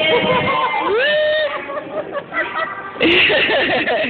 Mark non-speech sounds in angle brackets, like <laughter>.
Yeah. <laughs> <laughs>